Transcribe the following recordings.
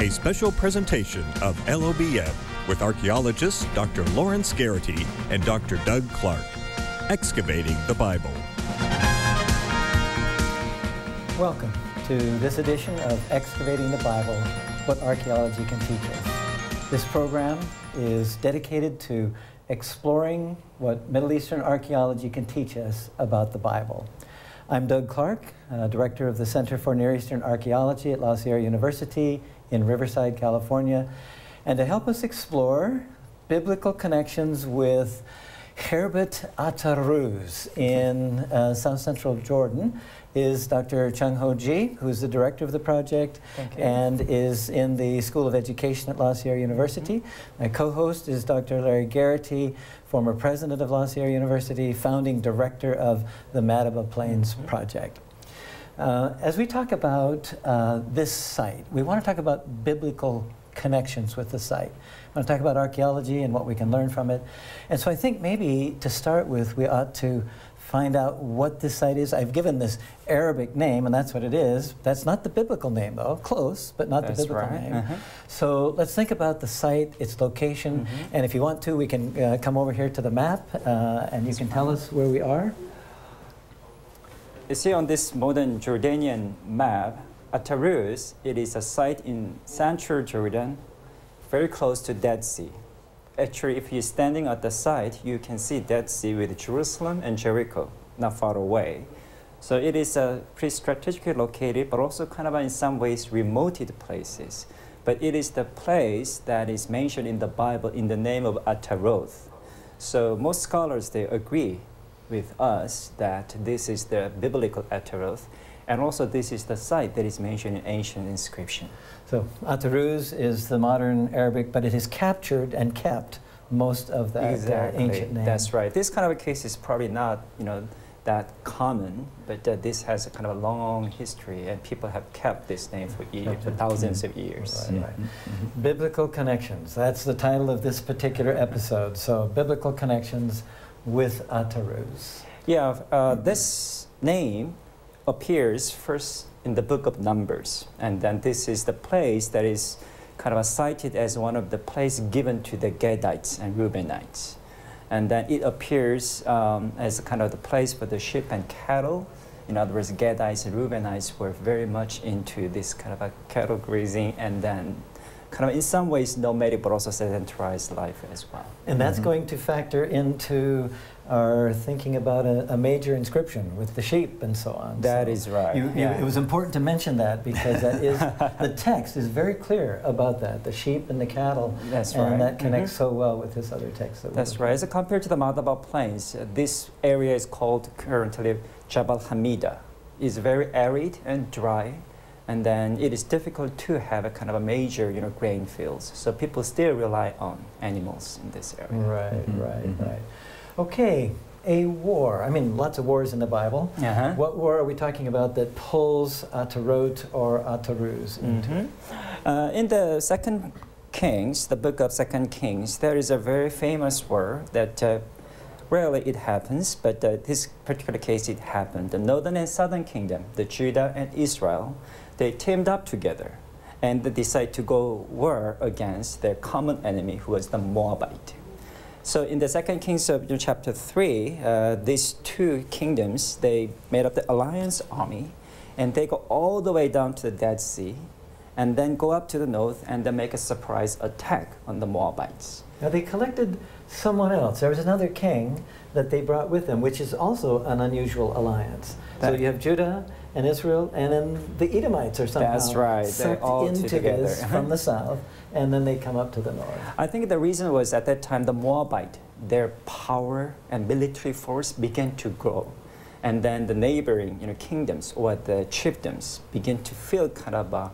a special presentation of LLBN with archaeologists Dr. Lawrence Geraty and Dr. Doug Clark, excavating the Bible. Welcome to this edition of Excavating the Bible, What Archaeology Can Teach Us. This program is dedicated to exploring what Middle Eastern archaeology can teach us about the Bible. I'm Doug Clark, uh, Director of the Center for Near Eastern Archaeology at La Sierra University in Riverside, California. And to help us explore biblical connections with Khirbet Ataruz in uh, south central Jordan is Dr. Chung Ho Ji, who's the director of the project and is in the School of Education at La Sierra University. Mm-hmm. My co-host is Dr. Larry Geraty, former president of La Sierra University, founding director of the Madaba Plains mm -hmm. Project. Uh, as we talk about uh, this site, we want to talk about biblical connections with the site. We want to talk about archaeology and what we can learn from it. And so I think maybe to start with, we ought to find out what this site is. I've given this Arabic name, and that's what it is. That's not the biblical name, though. Close, but not that's the biblical right. name. Uh -huh. So let's think about the site, its location, mm -hmm. and if you want to, we can uh, come over here to the map, uh, and you can tell us where we are. You see on this modern Jordanian map, Ataruz, it is a site in central Jordan, very close to Dead Sea actually, if you're standing at the site, you can see Dead Sea with Jerusalem and Jericho, not far away. So it is a pretty strategically located, but also kind of in some ways remoted places. But it is the place that is mentioned in the Bible in the name of Ataroth. So most scholars, they agree with us that this is the biblical Ataroth. And also this is the site that is mentioned in ancient inscription. So Ataruz is the modern Arabic, but it has captured and kept most of that uh, exactly. ancient name. That's right. This kind of a case is probably not, you know, that common, but uh, this has a kind of a long history, and people have kept this name for, years, for 1000s -hmm. of years. Right, right. Mm -hmm. Biblical connections. That's the title of this particular episode. So, biblical connections with Ataruz. Yeah, uh, this name appears first in the book of Numbers. And then this is the place that is kind of cited as one of the places given to the Gadites and Reubenites. And then it appears um, as kind of the place for the sheep and cattle. In other words, Gadites and Reubenites were very much into this kind of a cattle grazing and then kind of in some ways nomadic but also sedentarized life as well. And that's mm -hmm. going to factor into our thinking about a, a, major inscription with the sheep and so on. That so is right. You, you, yeah. It was important to mention that because that is the text is very clear about that, the sheep and the cattle. That's and right. And that connects mm -hmm. so well with this other text. That That's right. As compared to the Madaba Plains, uh, this area is called currently Jabal Hamida. It's very arid and dry and then it is difficult to have a kind of a major, you know, grain fields. So people still rely on animals in this area. Right, mm -hmm. right, mm -hmm. right. Okay, a war. I mean, lots of wars in the Bible. Uh -huh. What war are we talking about that pulls Atarot or Ataruz into? Mm -hmm. uh, in the Second Kings, the book of Second Kings, there is a very famous war that uh, rarely it happens, but uh, this particular case it happened. The northern and southern kingdom, the Judah and Israel, they teamed up together and they decided to go war against their common enemy, who was the Moabite. So in the Second Kings of chapter 3, uh, these two kingdoms, they made up the alliance army, and they go all the way down to the Dead Sea, and then go up to the north and then make a surprise attack on the Moabites. Now they collected someone else. There was another king that they brought with them, which is also an unusual alliance. That so you have Judah and Israel, and then the Edomites are somehow That's right. sucked into together. this from the south, and then they come up to the north. I think the reason was at that time the Moabite, their power and military force began to grow. And then the neighboring you know, kingdoms or the chiefdoms begin to feel kind of uh,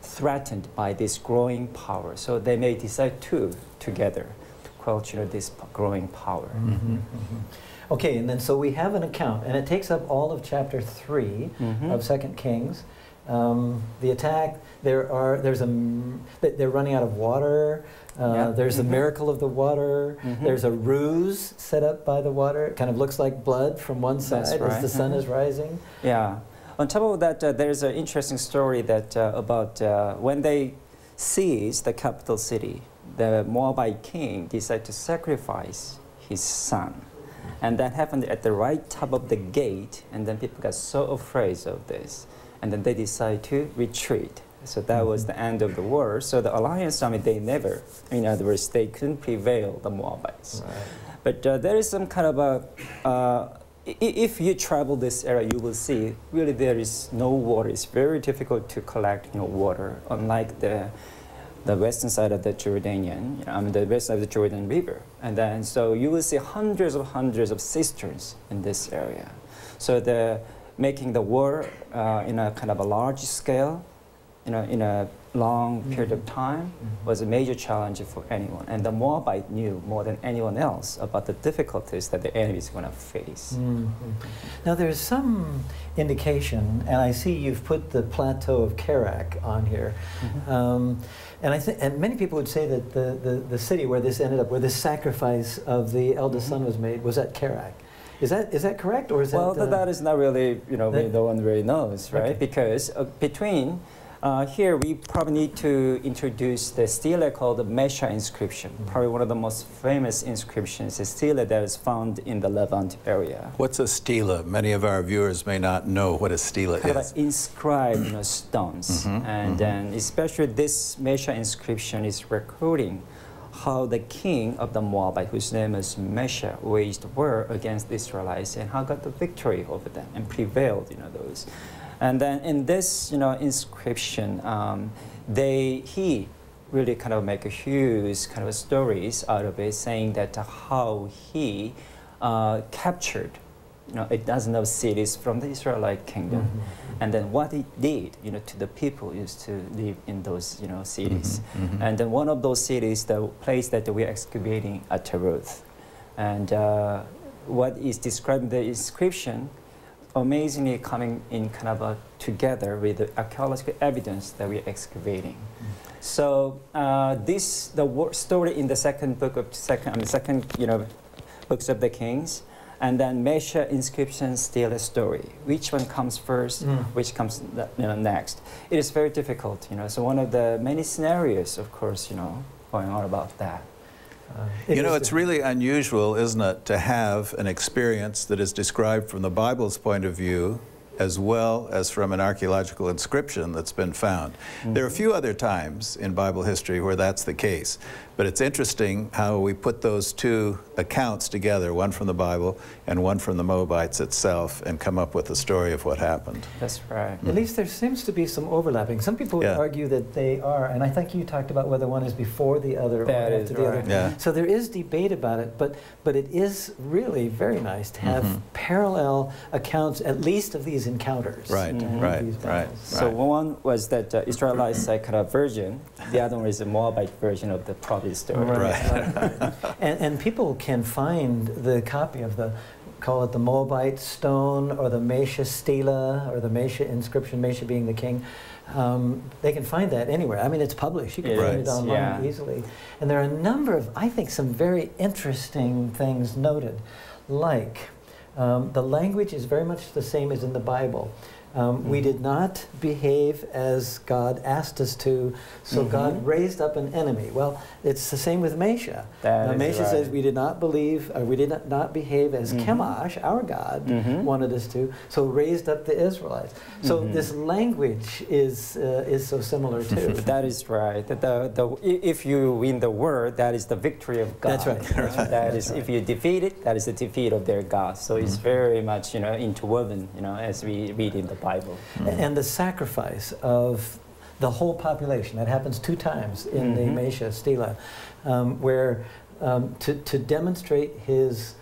threatened by this growing power. So they may decide to together you this growing power. Mm -hmm, mm -hmm. Okay, and then so we have an account, and it takes up all of chapter 3 mm -hmm. of Second Kings. Um, the attack, there are, there's a, they're running out of water. Uh, yep. There's mm -hmm. the miracle of the water. Mm -hmm. There's a ruse set up by the water. It kind of looks like blood from one side right. as the sun is mm-hmm. rising. Yeah. On top of that, uh, there's an interesting story that uh, about uh, when they sees the capital city, the Moabite king decided to sacrifice his son. And that happened at the right top of the gate, and then people got so afraid of this. And then they decided to retreat. So that was the end of the war. So the alliance army, they never, in other words, they couldn't prevail the Moabites. Right. But uh, there is some kind of a, uh, i- if you travel this area, you will see really there is no water. It's very difficult to collect you know, water, unlike the, the western side of the Jordanian, I mean the west side of the Jordan River. And then so you will see hundreds of hundreds of cisterns in this area. So the making the war uh, in a kind of a large scale, you know, in a long period of time was a major challenge for anyone. And the Moabite knew more than anyone else about the difficulties that the enemy is going to face. Mhm. Now, there's some indication, and I see you've put the plateau of Kerak on here. Um, and I think, and many people would say that the, the, the city where this ended up, where this sacrifice of the eldest son was made, was at Kerak. Is that is that correct, or is Well, that? th- that is not really, you know, we- that- no one really knows, right? Okay. Because uh, between uh, here, we probably need to introduce the stele called the Mesha inscription. Mm-hmm. Probably one of the most famous inscriptions, a stele that is found in the Levant area. What's a stele? Many of our viewers may not know what a stele kind of is. like inscribed you know, stones. Mhm, and then especially this Mesha inscription is recording how the king of the Moabite, whose name is Mesha, waged war against the Israelites and how got the victory over them and prevailed, you know, those. And then in this, you know, inscription, um, they, he really kind of make a huge kind of stories out of it, saying that how he uh, captured you know, a dozen of cities from the Israelite kingdom. Mhm. And then what he did, you know, to the people is to live in those, you know, cities. Mhm, mhm. And then one of those cities, the place that we're excavating at Teruth. And uh, what is described in the inscription, amazingly coming in kind of a, together with the archaeological evidence that we're excavating. So uh, this the story in the second book of second, I mean, second you know, books of the Kings, and then Mesha inscription still a story. Which one comes first? Mm. Which comes you know, next? It is very difficult, you know. So one of the many scenarios, of course, you know, going on about that. Uh, You know, it's really unusual, isn't it, to have an experience that is described from the Bible's point of view as well as from an archaeological inscription that's been found. There are a few other times in Bible history where that's the case, but it's interesting how we put those two accounts together, one from the Bible and one from the Moabites itself, and come up with the story of what happened. That's right. At least there seems to be some overlapping. Some people would Yeah. argue that they are, and I think you talked about whether one is before the other That or is after the right. other. Yeah. So there is debate about it, but but it is really very nice to have Mhm. parallel accounts, at least of these encounters. Right, Mhm. right, right. So right. one was that uh, Israelites like kind of version, the other one is a Moabite version of the probably story. Right. right, right. and, and people can find the copy of the, call it the Moabite stone or the Mesha stela or the Mesha inscription, Mesha being the king. Um, they can find that anywhere. I mean, it's published. You can It find is, it online yeah. easily. And there are a number of, I think, some very interesting things noted, like um, the language is very much the same as in the Bible. Um, We Mhm. did not behave as God asked us to, so God Mhm. raised up an enemy. Well, it's the same with Mesha. Now, Mesha right. says we did not believe, or we did not, not behave as Mhm. Chemosh, our God, Mhm. wanted us to, so raised up the Israelites. So Mhm. this language is uh, is so similar too. That is right. The, the, if you win the war, that is the victory of God. That's right. That's right. That is, if you defeat it, that is the defeat of their God. So it's very much, you know, interwoven, you know, as we read in the Bible. and the sacrifice of the whole population. That happens two times in Mhm. the Mesha Stela, um, where um, to, to demonstrate his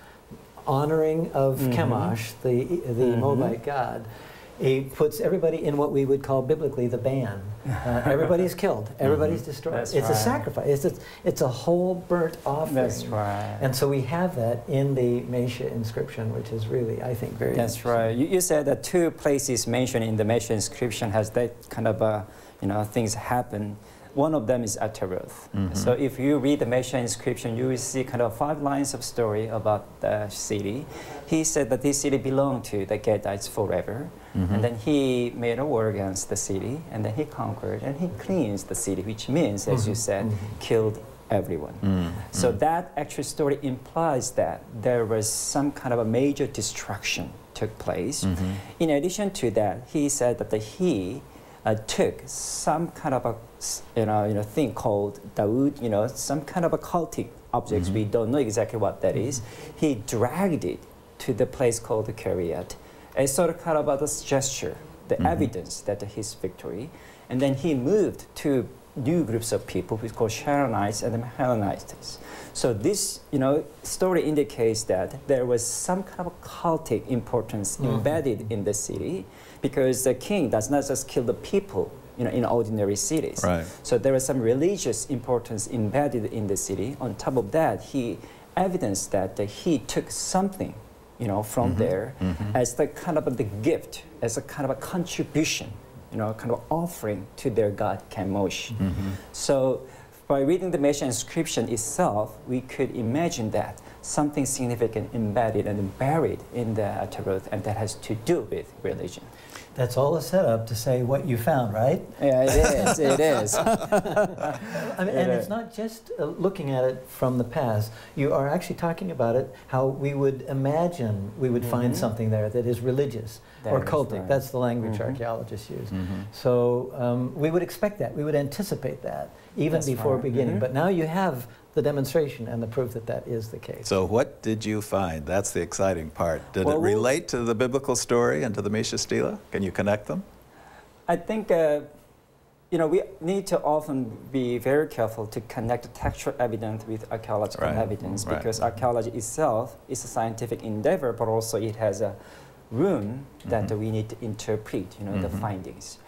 honoring of Mhm. Chemosh, the, the Mhm. Moabite god, he puts everybody in what we would call biblically the ban. Uh, everybody's killed. Everybody's destroyed. That's it's a sacrifice. It's a, it's a whole burnt offering. That's right. And so we have that in the Mesha inscription, which is really, I think, very That's right. You, you said that two places mentioned in the Mesha inscription has that kind of, uh, you know, things happen. One of them is Ataroth. Mm-hmm. So if you read the Mesha inscription, you will see kind of five lines of story about the city. He said that this city belonged to the Gadites forever, mm-hmm. and then he made a war against the city, and then he conquered, and he cleansed the city, which means, as you mm-hmm. said, killed everyone. So that actual story implies that there was some kind of a major destruction took place. In addition to that, he said that the, he uh, took some kind of a you know, you know thing called Dawood, you know, some kind of a cultic objects. We mm-hmm. don't know exactly what that is. Mm-hmm. He dragged it to the place called the Kiryat, as sort of kind of a gesture, the mm-hmm. evidence that his victory. And then he moved to new groups of people, which called Sharonites and the Mahalayites. So this, you know, story indicates that there was some kind of cultic importance embedded in the city, because the king does not just kill the people, you know, in ordinary cities. Right. So there is some religious importance embedded in the city. On top of that, he evidenced that he took something, you know, from mm-hmm. there mm-hmm. as the kind of the gift, as a kind of a contribution, you know, kind of offering to their god Chemosh. Mm-hmm. So by reading the Mesha inscription itself, we could imagine that something significant embedded and buried in the Ataroth, and that has to do with religion. That's all a setup to say what you found, right? Yeah, it is. It is. I mean, and it's not just uh, looking at it from the past. You are actually talking about it how we would imagine we would find something there that is religious or That is cultic. right. That's the language Mhm. archaeologists use. So um, we would expect that. We would anticipate that even That's before right. beginning. Mhm. But now you have the demonstration and the proof that that is the case. So, what did you find? That's the exciting part. Did Well, it relate to the biblical story and to the Mesha Stela? Can you connect them? I think, uh, you know, we need to often be very careful to connect textual evidence with archaeological Right, evidence right. because archaeology itself is a scientific endeavor, but also it has a room that Mm-hmm. we need to interpret, you know, the findings.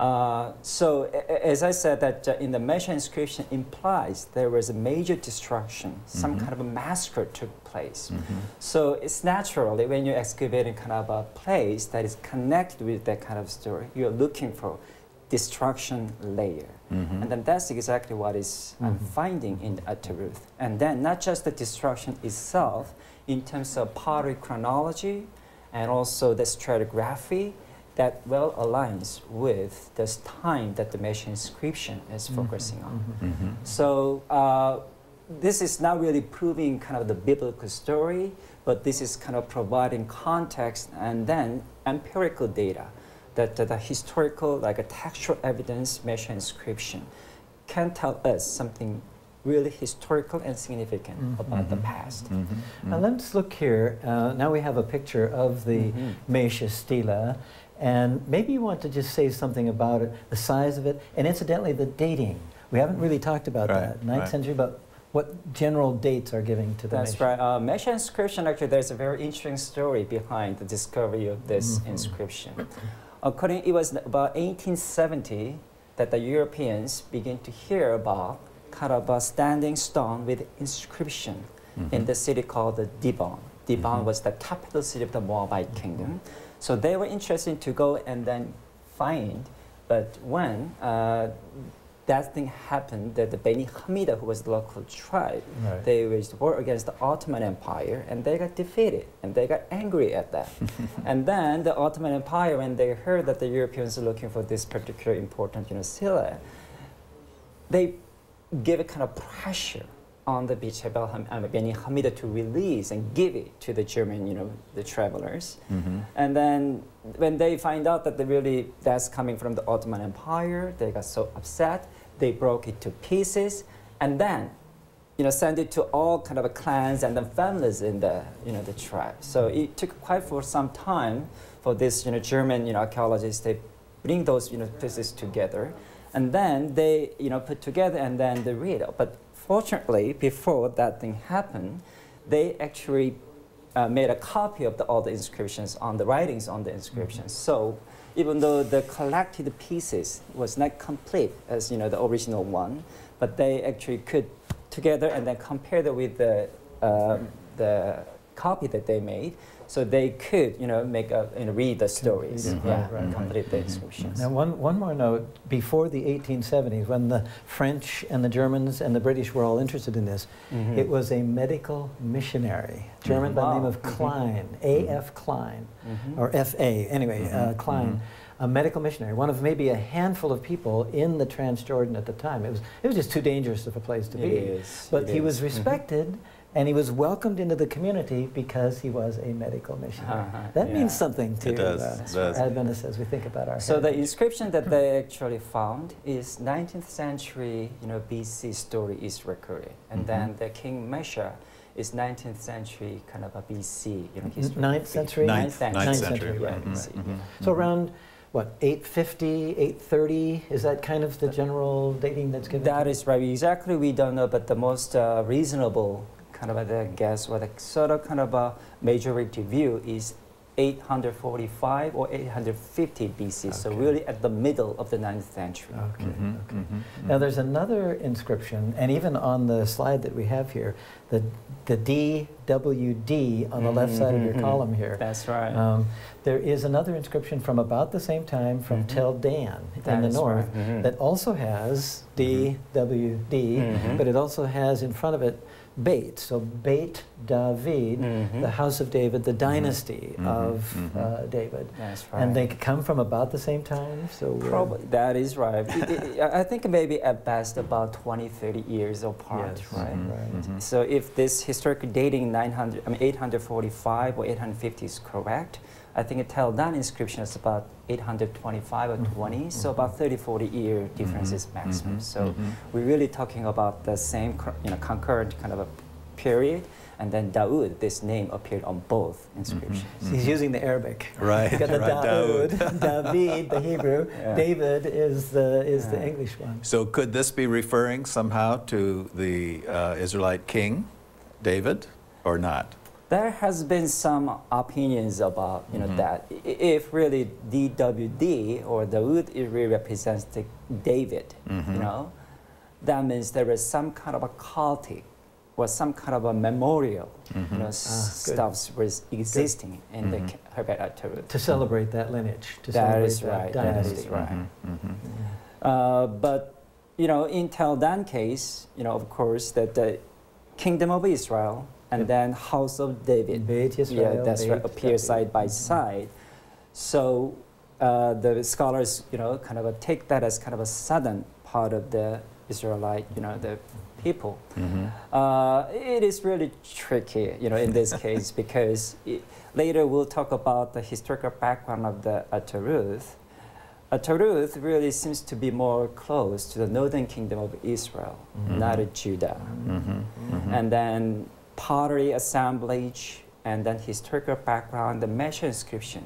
Uh, so, as I said, that uh, in the Mesha inscription implies there was a major destruction, some Mm-hmm. kind of a massacre took place. So it's naturally when you're excavating kind of a place that is connected with that kind of story, you're looking for destruction layer. Mm-hmm. And then that's exactly what is I'm finding in Ataruth. And then not just the destruction itself, in terms of pottery chronology and also the stratigraphy, that well aligns with this time that the Mesha inscription is focusing on. Mm-hmm. So uh, this is not really proving kind of the biblical story, but this is kind of providing context and then empirical data that, that the historical, like a textual evidence, Mesha inscription, can tell us something really historical and significant about the past. Now let's look here. Uh, now we have a picture of the Mhm. Mesha Stela, and maybe you want to just say something about it, the size of it, and incidentally the dating. We haven't really talked about Right, that, ninth right. century, but what general dates are giving to the That's Mesha? right. Uh, Mesha inscription, actually, there's a very interesting story behind the discovery of this mm-hmm. inscription. According, it was about 1870 that the Europeans began to hear about kind of a standing stone with inscription in mm-hmm. the city called the Dibon. Dibon mm-hmm. was the capital city of the Moabite kingdom. So they were interested to go and then find, but when uh, that thing happened, that the Beni Hamida, who was the local tribe, Right. they waged war against the Ottoman Empire and they got defeated and they got angry at that. and then the Ottoman Empire, when they heard that the Europeans were looking for this particular important you know, Silla, they gave a kind of pressure on the Bich Hebel um, Beni Hamida to release and give it to the German, you know, the travelers. And then when they find out that the really that's coming from the Ottoman Empire, they got so upset. They broke it to pieces, and then, you know, sent it to all kind of clans and the families in the, you know, the tribe. So it took quite for some time for this, you know, German, you know, archaeologists they bring those, you know, pieces together, and then they, you know, put together and then they read. But fortunately, before that thing happened, they actually uh, made a copy of the, all the inscriptions on the writings on the inscriptions. So even though the collected pieces was not complete as you know the original one, but they actually could together and then compare it with the um, the copy that they made, so they could, you know, make a, and read the stories, it, yeah, right, right, right. complete the inscriptions. Now, one, one more note. Before the 1870s, when the French and the Germans and the British were all interested in this, Mhm. it was a medical missionary, German by the name of Mhm. Klein, A.F. Klein, Mhm. or F.A., anyway, uh, Klein, a medical missionary, one of maybe a handful of people in the Transjordan at the time. It was, it was just too dangerous of a place to It be. is, But he is. was respected and he was welcomed into the community because he was a medical missionary. Uh-huh, That yeah. means something to It does, uh, does. Adventists as we think about our So the inscription that they actually found is 19th century, you know, BC story is recorded, and Mhm. then the King Mesha is 19th century kind of a BC, you know, history. ninth century? Ninth- Ninth ninth century, century, yeah, right, BC, right. yeah. Mhm. So around, what, 850, 830? Is that kind of the general dating that's given? That is right. Exactly, we don't know, but the most uh, reasonable kind of a guess or the sort of kind of a majority view is 845 or 850 BC. So really at the middle of the 9th century. Okay, Mhm, okay. mhm, Now mhm. there's another inscription, and even on the slide that we have here, the, the DWD on the left side of your Mhm. column here. That's right. Um, there is another inscription from about the same time from Mhm. Tel Dan That in the north right. That also has DWD, but it also has in front of it Beit. So Beit David, Mhm. the house of David, the dynasty Mhm. of Mhm. uh, David. That's right. And they come from about the same time. So uh, Probably, that is right. It- it- I think maybe at best about 20, 30 years apart, Yes. right? Mhm, Right. mhm. So if this historical dating 900, I mean 845 or 850 is correct, I think a Tel Dan inscription is about 825 or Mhm, 20, so about 30, 40 year difference is maximum. So we're really talking about the same, you know, concurrent kind of a period, and then Dawood, this name appeared on both inscriptions. Mhm. He's using the Arabic. Right, You've got the right, Daoud, Daoud. David, the Hebrew. Yeah. David is the is the English one. So could this be referring somehow to the uh, Israelite king, David, or not? There has been some opinions about you know Mhm. that if really DWD or Dawood it really represents the David, Mhm. you know, that means there is some kind of a cultic or some kind of a memorial, you Mhm. know, Ah, s- stuff was existing in the Mhm. K- Herbert Tarot. To celebrate that lineage, to That celebrate is that right, that dynasty. is right. Mhm, mhm. Uh, but you know, in Tel Dan case, you know, of course, that the kingdom of Israel and Yep. then house of David. Beit yeah, Yisrael, that's right. Appear side by Mhm. side. So uh, the scholars, you know, kind of take that as kind of a southern part of the Israelite, you know, the people. Mhm. Uh, it is really tricky, you know, in this case because it, later we'll talk about the historical background of the Ataruth. Ataruth really seems to be more close to the northern kingdom of Israel, Mhm. not of Judah. Mhm. Mhm. And then pottery assemblage and then historical background, the Mesha inscription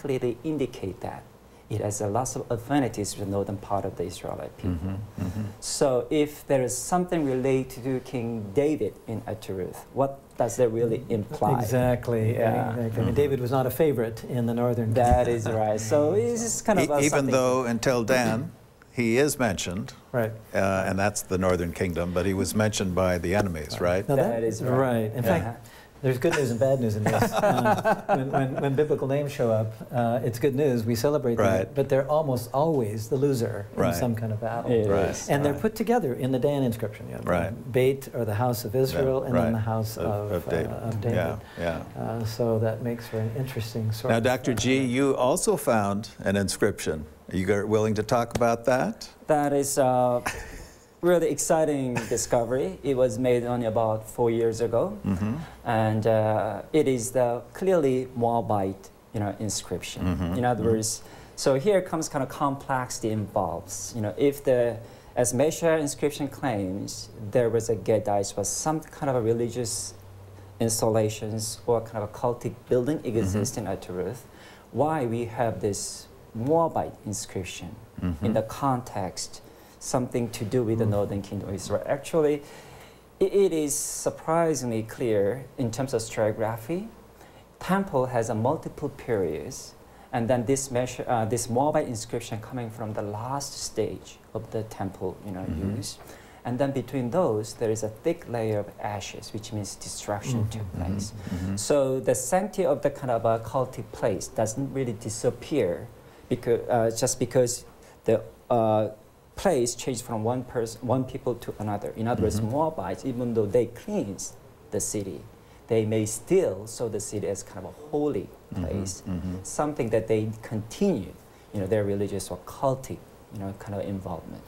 clearly indicate that it has a lot of affinities with the northern part of the Israelite people. Mhm. Mhm. So if there is something related to King David in Ataruth, what does that really imply? Exactly. Yeah. exactly. I mean, Mhm. David was not a favorite in the northern. That is right. So it's just kind of E- a Even though until Dan, he is mentioned, right. uh, and that's the northern kingdom, but he was mentioned by the enemies, right? Now That is right. right. In Yeah. fact, there's good news and bad news in this. Um, when, when, when biblical names show up, uh, it's good news. We celebrate them, but they're almost always the loser in some kind of battle. It Right. is, And they're put together in the Dan inscription. You know, Right. Beit or the house of Israel, and then the house of, of David. Uh, of David. Yeah, yeah. Uh, so that makes for an interesting sort Now, of. Dr. G, you also found an inscription. Are you willing to talk about that? That is a really exciting discovery. It was made only about four years ago, Mm-hmm. and uh, it is the clearly Moabite, you know, inscription. Mhm, In other mhm. words, so here comes kind of complexity involves. You know, if the as Mesha inscription claims, there was a Gadites was some kind of a religious installations or kind of a cultic building existing at Ruth, why we have this Moabite inscription in Mhm. the context something to do with the northern kingdom of Israel. Actually, it is surprisingly clear in terms of stratigraphy. Temple has a multiple periods, and then this measure, uh, this Moabite inscription coming from the last stage of the temple, you know, Mhm. use, And then between those, there is a thick layer of ashes, which means destruction Mhm. took place. Mhm. So the sanctity of the kind of a cultic place doesn't really disappear because, uh, just because the uh, place changed from one person, one people to another. In other words, Mhm. Moabites, even though they cleansed the city, they may still saw the city as kind of a holy place, mhm. something that they continued, you know, their religious or cultic, you know, kind of involvement.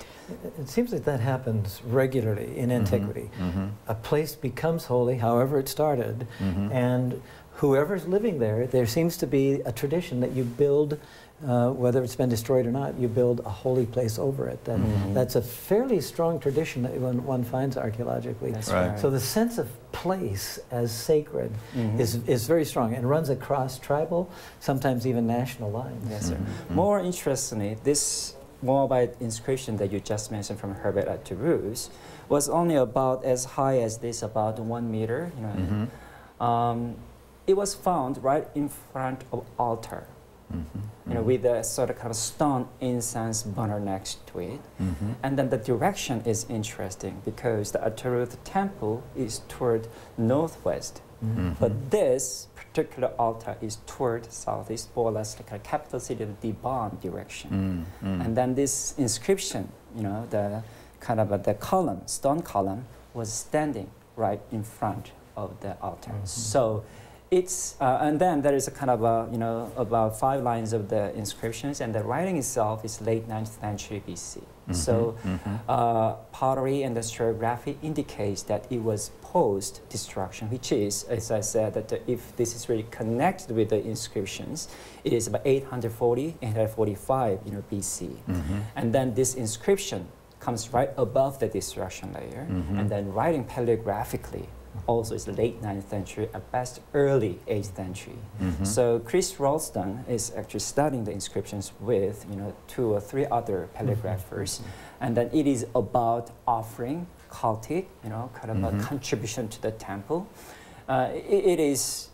It, it seems like that happens regularly in antiquity. Mhm. A place becomes holy, however it started, Mhm. and whoever's living there, there seems to be a tradition that you build, uh, whether it's been destroyed or not, you build a holy place over it. That, Mhm. That's a fairly strong tradition that one, one finds archaeologically. That's Right. right. So the sense of place as sacred Mhm. is, is very strong and runs across tribal, sometimes even national lines. Yes, sir. Mhm. More interestingly, this Moabite inscription that you just mentioned from Khirbet Ataruz was only about as high as this, about one meter. You know, Mhm. um, it was found right in front of altar. Mhm. You know, with a sort of kind of stone incense burner next to it. Mhm. And then the direction is interesting because the Ataruth temple is toward northwest. Mhm. But this particular altar is toward southeast, more or less like a capital city of Dibon direction. Mm, mm. And then this inscription, you know, the kind of uh, the column, stone column, was standing right in front of the altar. Mhm. So it's, uh, and then there is a kind of a, you know, about five lines of the inscriptions, and the writing itself is late 9th century BC. So Mhm, mhm. uh, pottery and the stratigraphy indicates that it was post-destruction, which is, as I said, that if this is really connected with the inscriptions, it is about 840, 845, you know, BC. Mhm. And then this inscription comes right above the destruction layer, Mhm. and then writing paleographically also is late 9th century, at best early 8th century. Mhm. So Chris Rollston is actually studying the inscriptions with you know two or three other paleographers, and then it is about offering cultic, you know, kind of Mhm. a contribution to the temple. Uh, i- it is,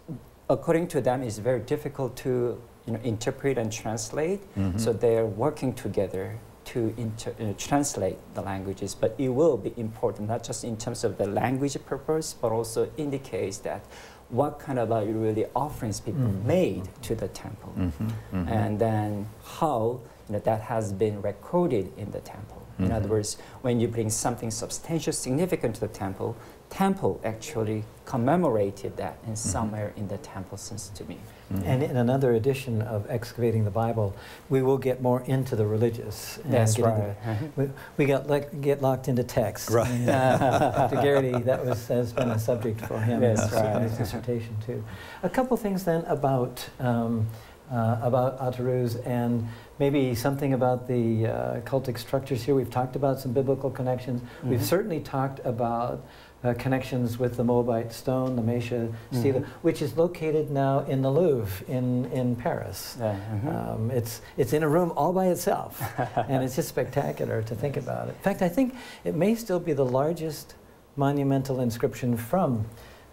according to them, is very difficult to you know interpret and translate. Mhm. So they are working together to inter- uh, translate the languages, but it will be important not just in terms of the language purpose, but also indicates that what kind of uh, really offerings people Mm. made to the temple, Mhm, mhm. and then how you know, that has been recorded in the temple. In Mhm. other words, when you bring something substantial, significant to the temple, temple actually commemorated that in somewhere in the temple, seems to me. Mhm. And in another edition of Excavating the Bible, we will get more into the religious. and That's right. the- we, we got like, get locked into text. Right. And, uh, Dr. Geraty, that was, has been a subject for him That's in his- in his dissertation too. A couple things then about, um, uh, about Ataruz and maybe something about the uh, cultic structures here. We've talked about some biblical connections. We've Mhm. certainly talked about uh, connections with the Moabite stone, the Mesha stela, Mhm. which is located now in the Louvre in, in Paris. Yeah, mhm. Um, it's, it's in a room all by itself, and it's just spectacular to think about it. In fact, I think it may still be the largest monumental inscription from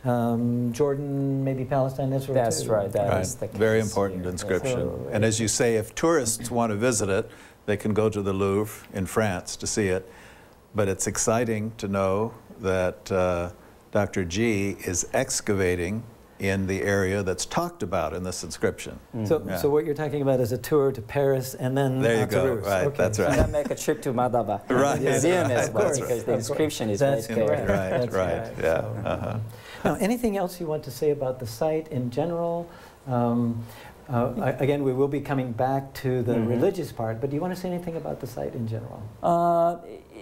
um, Jordan, maybe Palestine, Israel. That's too. right. That Right. is the Very important here. inscription. So, and as you say, if tourists want to visit it, they can go to the Louvre in France to see it. But it's exciting to know that uh, Dr. G is excavating in the area that's talked about in this inscription. Mhm. So, Yeah. so what you're talking about is a tour to Paris and then There you out to go. Roos. Right, Okay. that's And right. then make a trip to Madaba Right. museum Yes, as well course. because the inscription is That's right there. correct. Right, That's right, right. yeah, So, uh-huh. Now, anything else you want to say about the site in general? Um, uh, again, we will be coming back to the Mhm. religious part, but do you want to say anything about the site in general? Uh,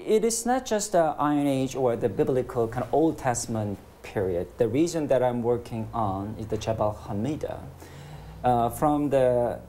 it is not just the Iron Age or the biblical kind of Old Testament period. The region that I'm working on is the Jabal Hamida. Uh, from the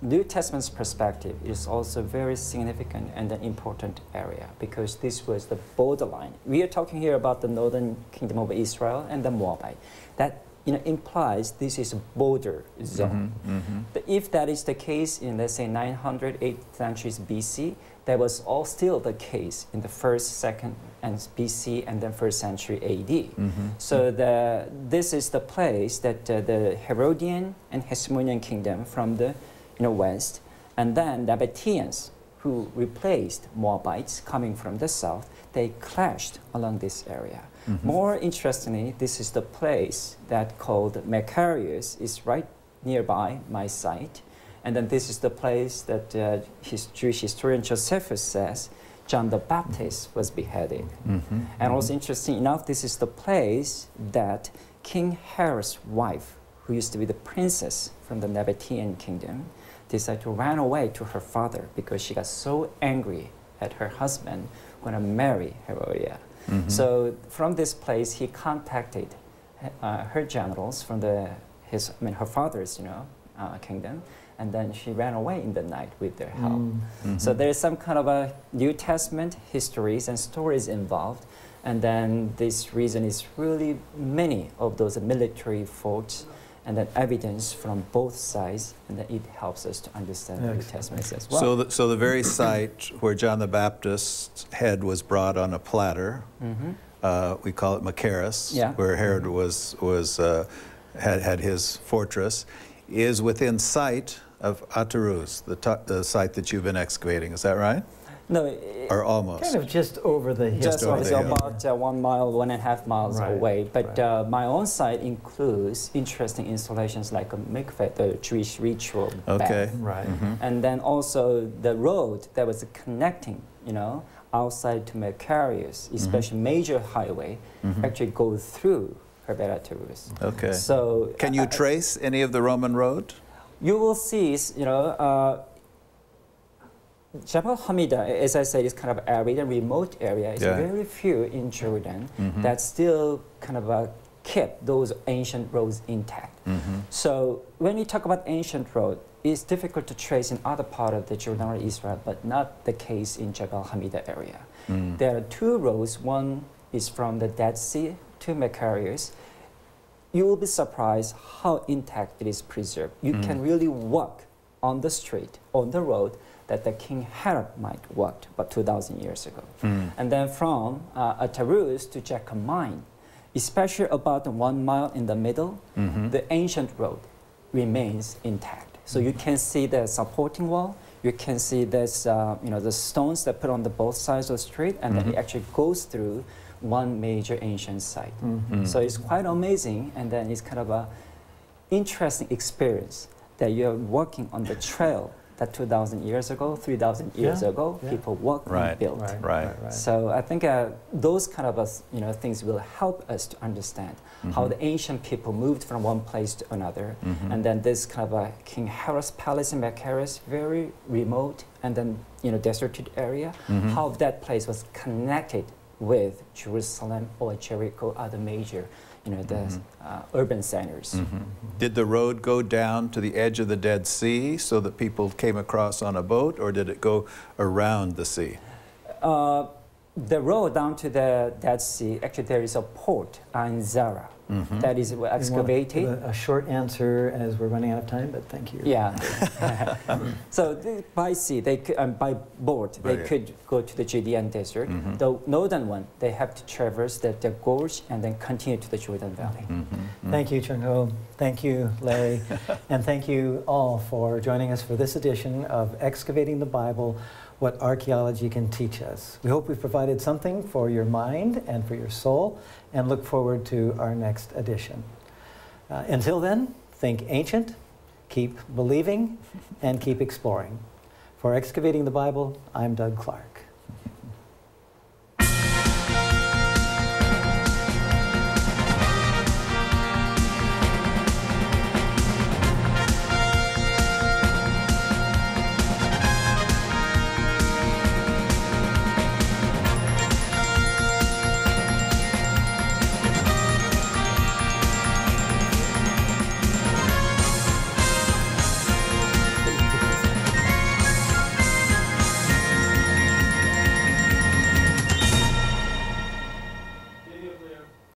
New Testament's perspective, is also very significant and an important area because this was the borderline. We are talking here about the northern kingdom of Israel and the Moabite. That you know, implies this is a border zone. Mhm, mhm. The- If that is the case in, let's say, 900, 8th centuries BC, that was all still the case in the first, second, and BC, and then first century AD. Mhm. So the, this is the place that uh, the Herodian and Hasmonean kingdom from the you know, west, and then the Nabateans who replaced Moabites coming from the south, they clashed along this area. Mm-hmm. More interestingly, this is the place that called Machaerus is right nearby my site. And then this is the place that uh, his Jewish historian Josephus says John the Baptist was beheaded. Mm-hmm. And also interesting enough, this is the place that King Herod's wife, who used to be the princess from the Nabatean kingdom, decided to run away to her father because she got so angry at her husband going to marry Herodias. Mm-hmm. So from this place, he contacted uh, her generals from the his I mean her father's you know uh, kingdom, and then she ran away in the night with their help. Mm. Mm-hmm. So there is some kind of a New Testament histories and stories involved, and then this reason is really many of those military forts and then evidence from both sides, and then it helps us to understand the New Testament as well. So the, so the very site where John the Baptist's head was brought on a platter, mm-hmm. uh, we call it Machaerus, yeah. where Herod was, was, uh, had, had his fortress, is within sight of Ataruz, the, t- the site that you've been excavating. Is that right? No, or almost. Kind of just over the hill. Just over the hill. about uh, one mile, one and a half miles right. away. But right. uh, my own site includes interesting installations like a mikveh, the Jewish ritual Okay, bath. right. Mm-hmm. And then also the road that was connecting, you know, outside to Machaerus, mm-hmm. especially mm-hmm. major highway, mm-hmm. actually go through Khirbet Ataruz. Okay. So can you uh, trace any of the Roman road? You will see, you know, uh, Jabal Hamida, as I said, is kind of arid and remote area. It's yeah. very few in Jordan mm-hmm. that still kind of uh, kept those ancient roads intact. Mm-hmm. So when we talk about ancient road, it's difficult to trace in other part of the Jordan or Israel, but not the case in Jabal Hamida area. Mm. There are two roads. One is from the Dead Sea to Machaerus. You will be surprised how intact it is preserved. You mm. can really walk on the street, on the road, that the King Herod might walked about 2,000 years ago. Mm. And then from uh, Ataruz to Jacamine, especially about one mile in the middle, mm-hmm. the ancient road remains intact. So you can see the supporting wall, you can see this, uh, you know, the stones that put on the both sides of the street, and mm-hmm. then it mm-hmm. actually goes through one major ancient site. Mm-hmm. So it's quite amazing, and then it's kind of a interesting experience that you're walking on the trail that 2,000 years ago, 3,000 years yeah, ago, yeah. people worked right, and built. Right, right, right. So I think uh, those kind of uh, you know things will help us to understand mm-hmm. how the ancient people moved from one place to another, mm-hmm. and then this kind of a King Herod's palace in Machaerus, very remote and then you know deserted area, mm-hmm. how that place was connected with Jerusalem or Jericho, other major you know, the mm-hmm. uh, urban centers. Mm-hmm. Did the road go down to the edge of the Dead Sea so that people came across on a boat, or did it go around the sea? Uh, the road down to the Dead Sea, actually there is a port in Zara. Mm-hmm. That is excavated. A, a, short answer as we're running out of time, but thank you. Yeah. so the, by sea, they could, um, by boat, they could go to the Judean desert. Mm-hmm. The northern one, they have to traverse the, the gorge and then continue to the Jordan Valley. Mm-hmm. mm-hmm. Thank you, Chung Ho. Thank you, Larry. and thank you all for joining us for this edition of Excavating the Bible what archaeology can teach us. We hope we've provided something for your mind and for your soul and look forward to our next edition. Uh, until then, think ancient, keep believing, and keep exploring. For Excavating the Bible, I'm Doug Clark.